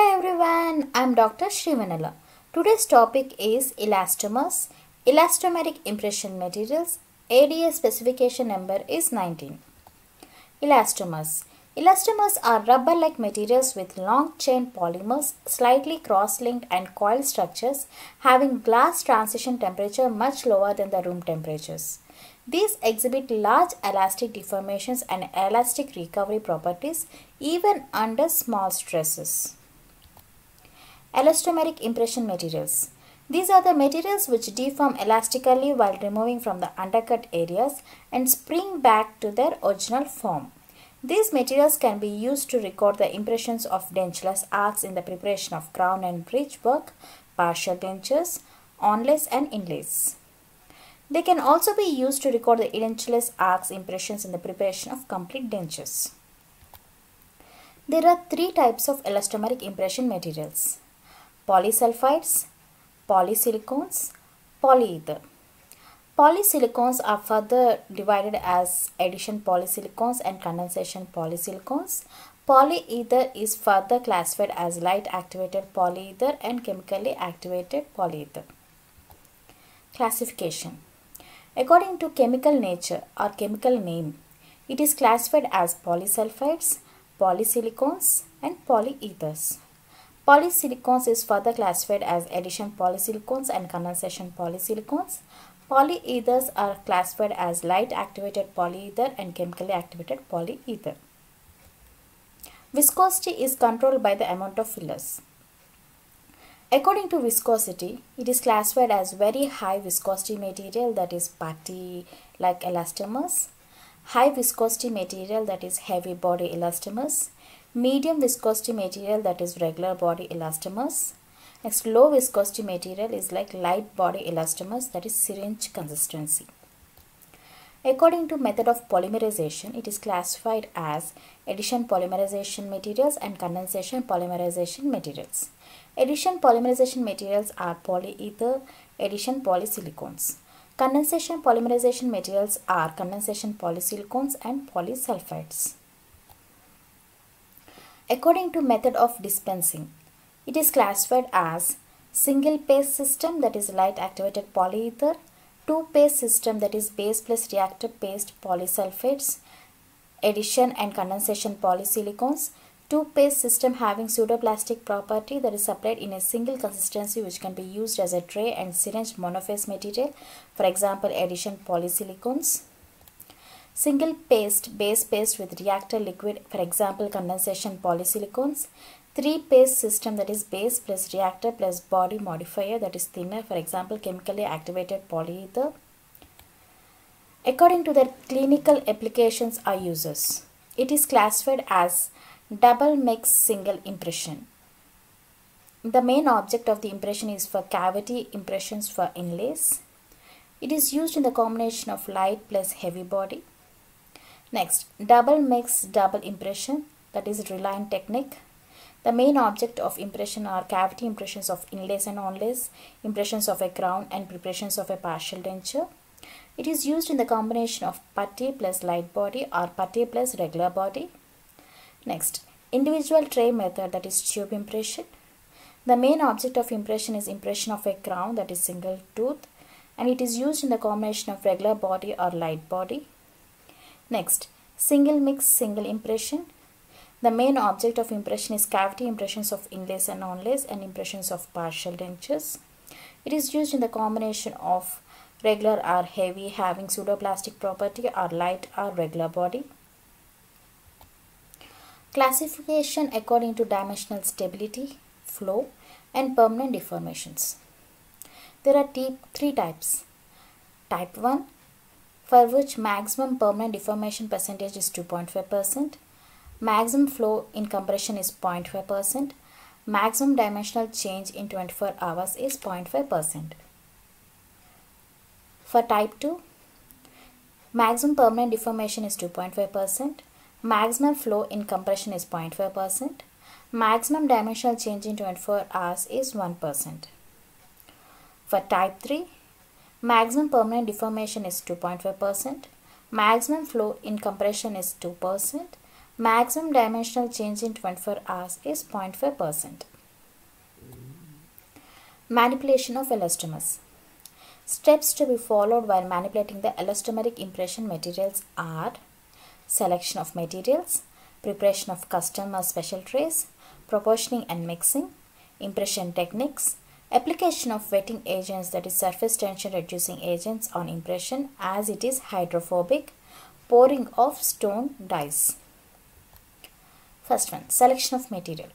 Hello everyone, I'm Dr. Srivennela. Today's topic is elastomers, elastomeric impression materials. ADA specification number is 19. Elastomers. Elastomers are rubber-like materials with long chain polymers, slightly cross-linked and coil structures having glass transition temperature much lower than the room temperatures. These exhibit large elastic deformations and elastic recovery properties even under small stresses. Elastomeric impression materials. These are the materials which deform elastically while removing from the undercut areas and spring back to their original form. These materials can be used to record the impressions of dentulous arcs in the preparation of crown and bridge work, partial dentures, onlays and inlays. They can also be used to record the edentulous arcs impressions in the preparation of complete dentures. There are three types of elastomeric impression materials. Polysulfides, polysilicones, polyether. Polysilicones are further divided as addition polysilicones and condensation polysilicones. Polyether is further classified as light activated polyether and chemically activated polyether. Classification According to chemical nature or chemical name, it is classified as polysulfides, polysilicones and polyethers. Polysilicones is further classified as addition polysilicones and condensation polysilicones. Polyethers are classified as light activated polyether and chemically activated polyether. Viscosity is controlled by the amount of fillers. According to viscosity, it is classified as very high viscosity material that is putty like elastomers, high viscosity material that is heavy body elastomers, medium viscosity material that is regular body elastomers. Next, low viscosity material is like light body elastomers that is syringe consistency. According to method of polymerization, it is classified as addition polymerization materials and condensation polymerization materials. Addition polymerization materials are polyether, addition polysilicones. Condensation polymerization materials are condensation polysilicones and polysulfides. According to method of dispensing, it is classified as single phase system that is light activated polyether, two phase system that is base plus reactor paste polysulfides, addition and condensation polysilicones, two phase system having pseudoplastic property that is supplied in a single consistency which can be used as a tray and syringe monophase material for example addition polysilicones single paste base paste with reactor liquid for example condensation polysilicones three paste system that is base plus reactor plus body modifier that is thinner for example chemically activated polyether according to their clinical applications or uses it is classified as double mix single impression. The main object of the impression is for cavity impressions for inlays. It is used in the combination of light plus heavy body. Next, double mix double impression that is reline technique. The main object of impression are cavity impressions of inlays and onlays, impressions of a crown and preparations of a partial denture. It is used in the combination of putty plus light body or putty plus regular body. Next, individual tray method that is tube impression. The main object of impression is impression of a crown that is single tooth and it is used in the combination of regular body or light body. Next, single mix single impression. The main object of impression is cavity impressions of inlays and onlays and impressions of partial dentures. It is used in the combination of regular or heavy having pseudoplastic property or light or regular body. Classification according to dimensional stability, flow and permanent deformations. There are three types. Type 1 for which maximum permanent deformation percentage is 2.5%, maximum flow in compression is 0.5%, maximum dimensional change in 24 hours is 0.5%. For type 2, maximum permanent deformation is 2.5%, Maximum flow in compression is 0.5%. Maximum dimensional change in 24 hours is 1%. For type 3, maximum permanent deformation is 2.5%. Maximum flow in compression is 2%. Maximum dimensional change in 24 hours is 0.5%. Manipulation of elastomers. Steps to be followed while manipulating the elastomeric impression materials are selection of materials, preparation of custom or special trays, proportioning and mixing, impression techniques, application of wetting agents that is surface tension reducing agents on impression as it is hydrophobic, pouring of stone dies. First one, selection of material.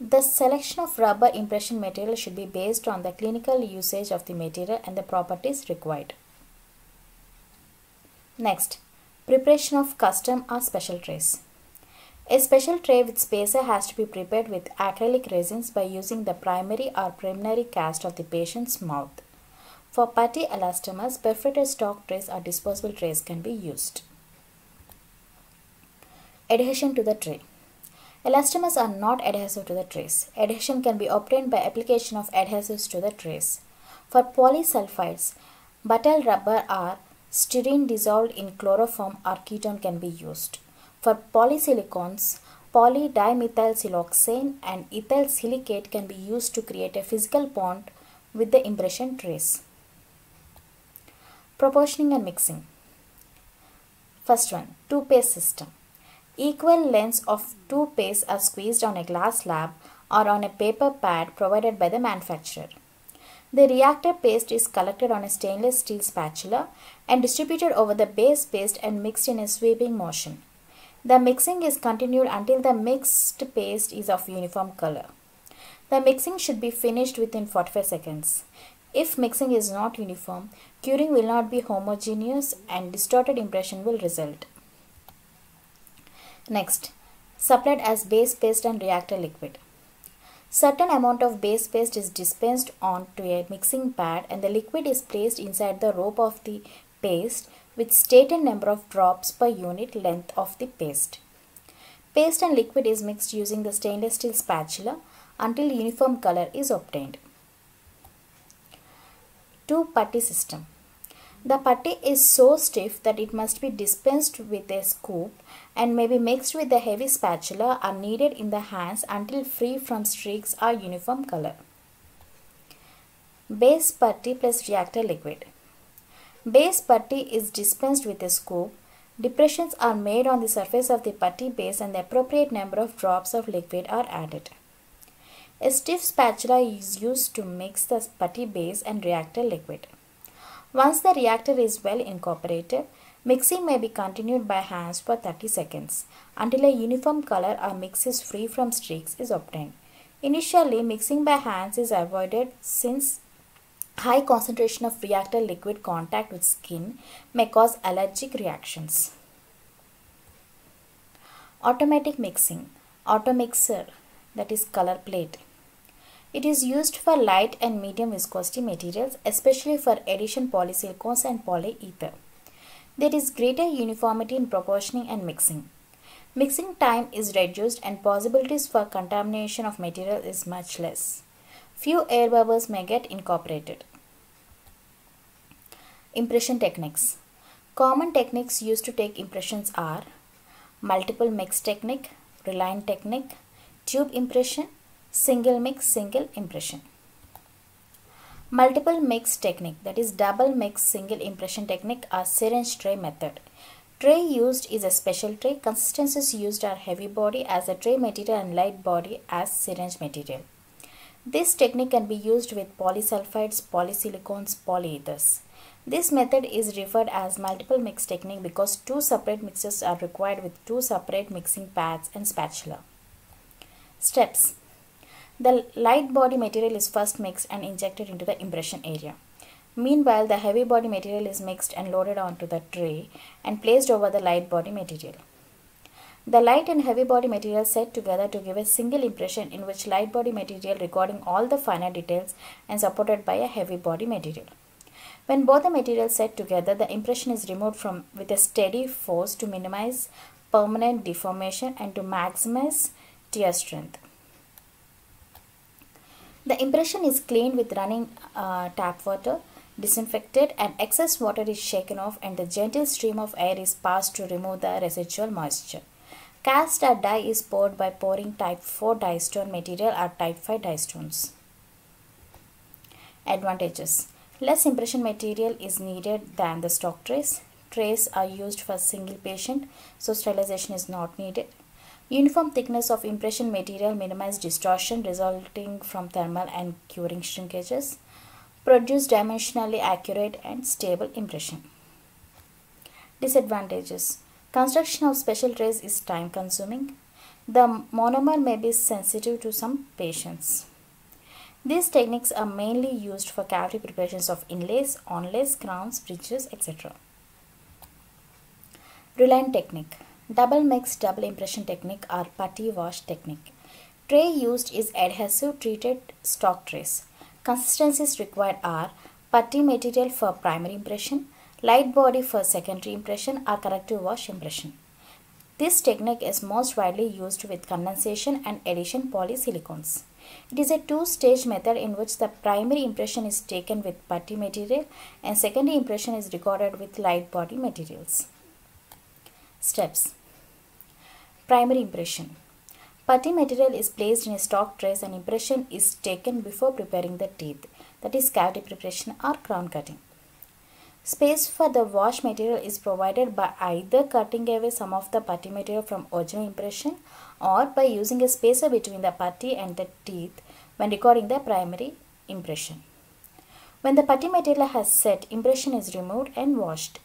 The selection of rubber impression material should be based on the clinical usage of the material and the properties required. Next, preparation of custom or special trays. A special tray with spacer has to be prepared with acrylic resins by using the primary or preliminary cast of the patient's mouth. For putty elastomers, perforated stock trays or disposable trays can be used. Adhesion to the tray. Elastomers are not adhesive to the trays. Adhesion can be obtained by application of adhesives to the trays. For polysulfides, butyl rubber or styrene dissolved in chloroform or ketone can be used. For polysilicones, polydimethylsiloxane and ethyl silicate can be used to create a physical bond with the impression trays. Proportioning and mixing. First one, two-phase system. Equal lengths of two pastes are squeezed on a glass slab or on a paper pad provided by the manufacturer. The reactor paste is collected on a stainless steel spatula and distributed over the base paste and mixed in a sweeping motion. The mixing is continued until the mixed paste is of uniform color. The mixing should be finished within 45 seconds. If mixing is not uniform, curing will not be homogeneous and distorted impression will result. Next, supplied as base paste and reactor liquid. Certain amount of base paste is dispensed onto a mixing pad and the liquid is placed inside the rope of the paste with stated number of drops per unit length of the paste. Paste and liquid is mixed using the stainless steel spatula until uniform color is obtained. 2 putty system. The putty is so stiff that it must be dispensed with a scoop and may be mixed with a heavy spatula or kneaded in the hands until free from streaks or uniform color. Base putty plus reactor liquid. Base putty is dispensed with a scoop. Depressions are made on the surface of the putty base and the appropriate number of drops of liquid are added. A stiff spatula is used to mix the putty base and reactor liquid. Once the reactor is well incorporated, mixing may be continued by hands for 30 seconds until a uniform color or mix is free from streaks is obtained. Initially, mixing by hands is avoided since High concentration of reactor liquid contact with skin may cause allergic reactions. Automatic mixing, automixer that is color plate. It is used for light and medium viscosity materials especially for addition polysilicones and polyether. There is greater uniformity in proportioning and mixing. Mixing time is reduced and possibilities for contamination of material is much less. Few air bubbles may get incorporated. Impression techniques. Common techniques used to take impressions are multiple mix technique, reline technique, tube impression, single mix, single impression. Multiple mix technique that is double mix single impression technique or syringe tray method. Tray used is a special tray. Consistencies used are heavy body as a tray material and light body as syringe material. This technique can be used with polysulfides, polysilicones, polyethers. This method is referred as multiple mix technique because two separate mixes are required with two separate mixing pads and spatula. Steps The light body material is first mixed and injected into the impression area. Meanwhile, the heavy body material is mixed and loaded onto the tray and placed over the light body material. The light and heavy body material set together to give a single impression in which light body material recording all the finer details and supported by a heavy body material. When both the materials set together, the impression is removed from with a steady force to minimize permanent deformation and to maximize tear strength. The impression is cleaned with running uh, tap water, disinfected and excess water is shaken off and the gentle stream of air is passed to remove the residual moisture. Cast a die is poured by pouring type 4 die stone material or type 5 die stones. Advantages Less impression material is needed than the stock trays. Trays are used for single patient, so sterilization is not needed. Uniform thickness of impression material minimize distortion resulting from thermal and curing shrinkages. Produce dimensionally accurate and stable impression. Disadvantages Construction of special trays is time consuming. The monomer may be sensitive to some patients. These techniques are mainly used for cavity preparations of inlays, onlays, crowns, bridges, etc. Reline technique Double mix double impression technique or putty wash technique. Tray used is adhesive treated stock trays. Consistencies required are putty material for primary impression, light body for secondary impression or corrective wash impression. This technique is most widely used with condensation and addition polysilicones. It is a two-stage method in which the primary impression is taken with putty material and secondary impression is recorded with light body materials. Steps Primary impression Putty material is placed in a stock trays and impression is taken before preparing the teeth, that is cavity preparation or crown cutting. Space for the wash material is provided by either cutting away some of the putty material from original impression or by using a spacer between the putty and the teeth when recording the primary impression. When the putty material has set, impression is removed and washed.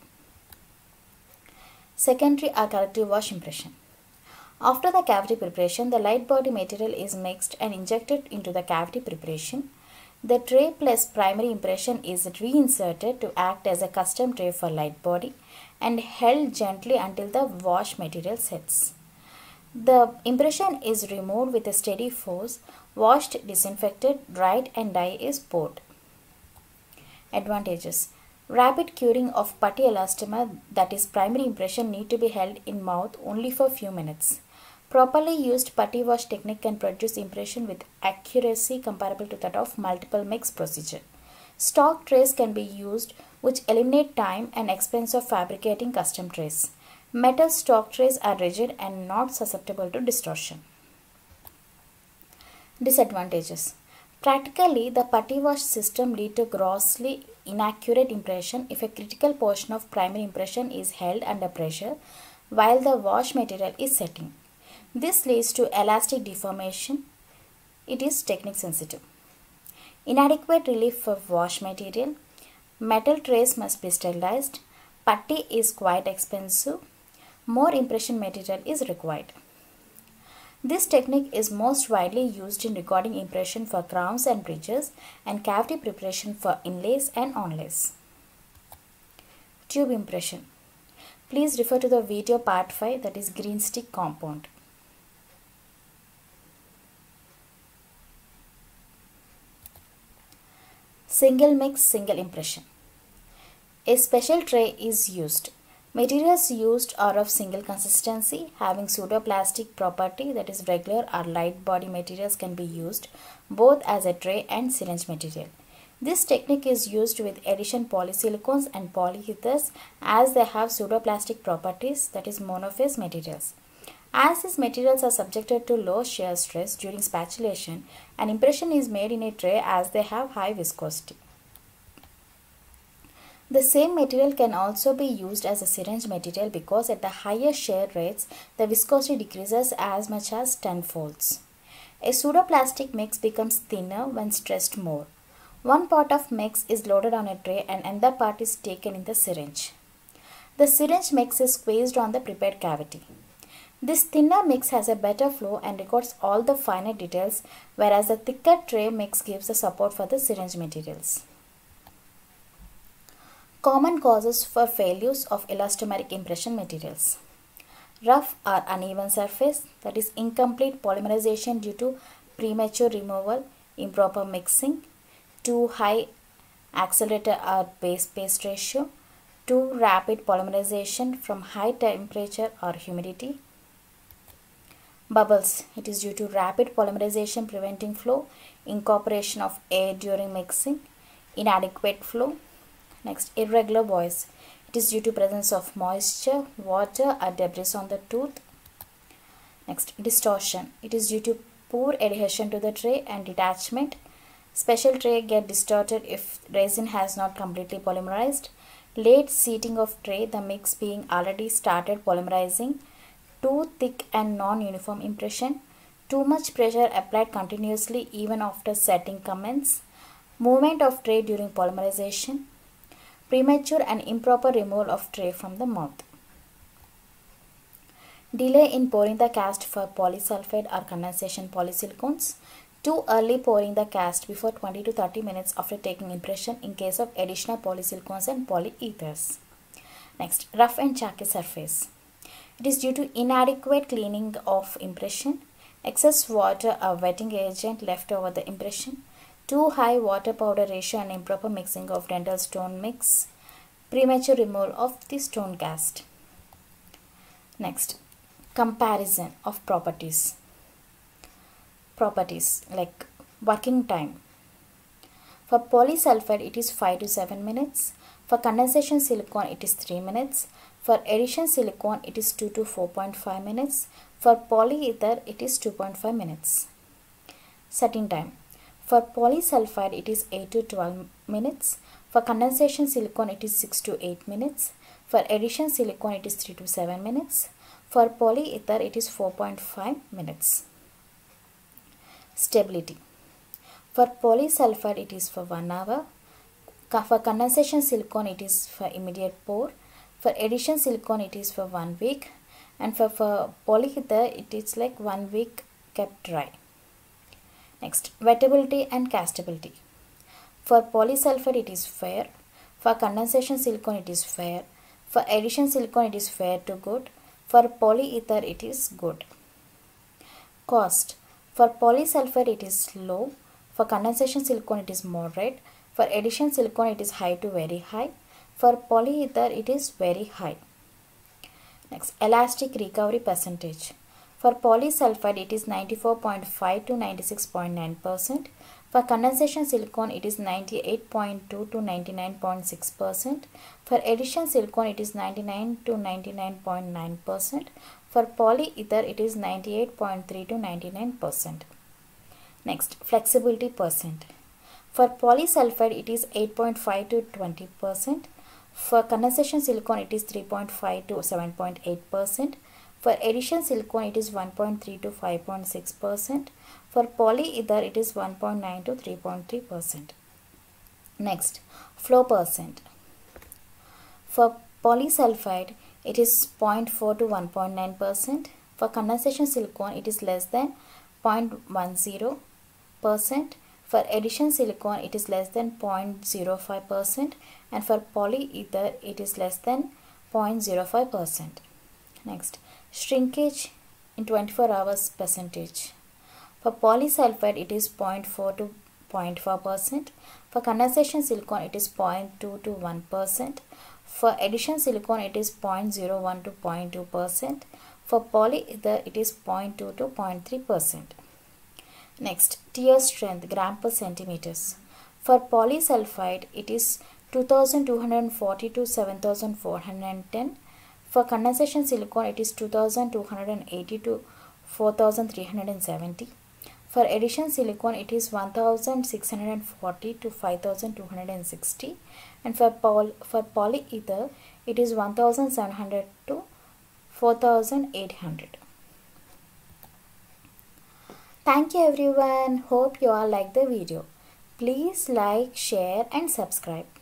Secondary or corrective wash impression. After the cavity preparation, the light body material is mixed and injected into the cavity preparation the tray plus primary impression is reinserted to act as a custom tray for light body and held gently until the wash material sets. The impression is removed with a steady force, washed, disinfected, dried and die is poured. Advantages Rapid curing of putty elastomer that is primary impression need to be held in mouth only for few minutes. Properly used putty wash technique can produce impression with accuracy comparable to that of multiple mix procedure. Stock trays can be used which eliminate time and expense of fabricating custom trays. Metal stock trays are rigid and not susceptible to distortion. Disadvantages Practically, the putty wash system lead to grossly inaccurate impression if a critical portion of primary impression is held under pressure while the wash material is setting. This leads to elastic deformation. It is technique sensitive. Inadequate relief for wash material. Metal trays must be sterilized. Putty is quite expensive. More impression material is required. This technique is most widely used in recording impression for crowns and bridges and cavity preparation for inlays and onlays. Tube impression. Please refer to the video part 5 that is green stick compound. Single mix, single impression. A special tray is used. Materials used are of single consistency having pseudoplastic property that is regular or light body materials can be used both as a tray and syringe material. This technique is used with addition polysilicones and polyethers as they have pseudoplastic properties that is monophase materials. As these materials are subjected to low shear stress during spatulation, an impression is made in a tray as they have high viscosity. The same material can also be used as a syringe material because at the higher shear rates, the viscosity decreases as much as 10 folds. A pseudoplastic mix becomes thinner when stressed more. One part of mix is loaded on a tray and another part is taken in the syringe. The syringe mix is squeezed on the prepared cavity. This thinner mix has a better flow and records all the finer details whereas the thicker tray mix gives the support for the syringe materials. Common causes for failures of elastomeric impression materials. Rough or uneven surface that is incomplete polymerization due to premature removal, improper mixing, too high accelerator or base paste ratio, too rapid polymerization from high temperature or humidity, Bubbles. It is due to rapid polymerization preventing flow, incorporation of air during mixing, inadequate flow. Next, irregular voice. It is due to presence of moisture, water or debris on the tooth. Next, distortion. It is due to poor adhesion to the tray and detachment. Special tray get distorted if resin has not completely polymerized. Late seating of tray, the mix being already started polymerizing. Too thick and non-uniform impression. Too much pressure applied continuously even after setting commence. Movement of tray during polymerization. Premature and improper removal of tray from the mouth. Delay in pouring the cast for polysulfide or condensation polysilicones. Too early pouring the cast before 20 to 30 minutes after taking impression in case of additional polysilicones and polyethers. Next, rough and chalky surface. It is due to inadequate cleaning of impression, excess water or wetting agent left over the impression, too high water powder ratio and improper mixing of dental stone mix, premature removal of the stone cast. Next, comparison of properties. Properties like working time. For polysulfide, it is 5 to 7 minutes. For condensation silicone, it is 3 minutes. For addition silicone, it is 2 to 4.5 minutes. For polyether, it is 2.5 minutes. Setting time. For polysulfide, it is 8 to 12 minutes. For condensation silicone, it is 6 to 8 minutes. For addition silicone, it is 3 to 7 minutes. For polyether, it is 4.5 minutes. Stability. For polysulfide, it is for 1 hour. For condensation silicone, it is for immediate pour. For addition silicone, it is for 1 week. And for, for polyether, it is like 1 week kept dry. Next, wettability and castability. For polysulfide, it is fair. For condensation silicone, it is fair. For addition silicone, it is fair to good. For polyether, it is good. Cost. For polysulfide, it is low. For condensation silicone, it is moderate. For addition silicone, it is high to very high. For polyether, it is very high. Next, elastic recovery percentage. For polysulfide, it is 94.5 to 96.9 percent. For condensation silicone, it is 98.2 to 99.6 percent. For addition silicone, it is 99 to 99.9 percent. For polyether, it is 98.3 to 99 percent. Next, flexibility percent. For polysulfide, it is 8.5 to 20 percent. For condensation silicone, it is 3.5 to 7.8 percent. For addition silicone, it is 1.3 to 5.6 percent. For polyether, it is 1.9 to 3.3 percent. Next, flow percent. For polysulfide, it is 0.4 to 1.9 percent. For condensation silicone, it is less than 0.10 percent. For addition silicon it is less than 0.05 percent. And for polyether, it is less than 0.05 percent. Next, Shrinkage in 24 hours percentage. For polysulfide it is 0.4 to 0.4 percent. For condensation silicon it is 0.2 to 1 percent. For addition silicon it is 0.01 to 0.2 percent. For polyether it is 0.2 to 0.3 percent. Next, tear strength gram per centimeters. For polysulfide it is 2240 to 7410 for condensation silicone, it is 2280 to 4370. For addition silicone, it is 1640 to 5260. And for, for polyether, it is 1700 to 4800. Thank you everyone. Hope you all like the video. Please like, share and subscribe.